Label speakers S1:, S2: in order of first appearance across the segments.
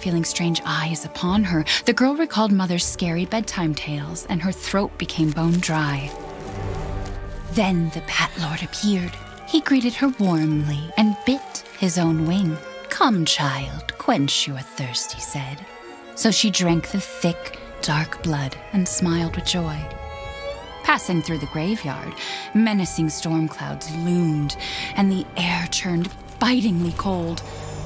S1: Feeling strange eyes upon her, the girl recalled Mother's scary bedtime tales, and her throat became bone dry. Then the Bat Lord appeared. He greeted her warmly and bit his own wing. Come, child, quench your thirst, he said. So she drank the thick, dark blood and smiled with joy. Passing through the graveyard, menacing storm clouds loomed, and the air turned bitingly cold.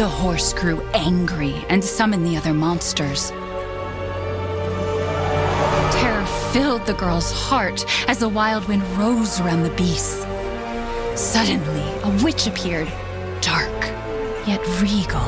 S1: The horse grew angry and summoned the other monsters. Terror filled the girl's heart as the wild wind rose around the beasts. Suddenly, a witch appeared, dark yet regal.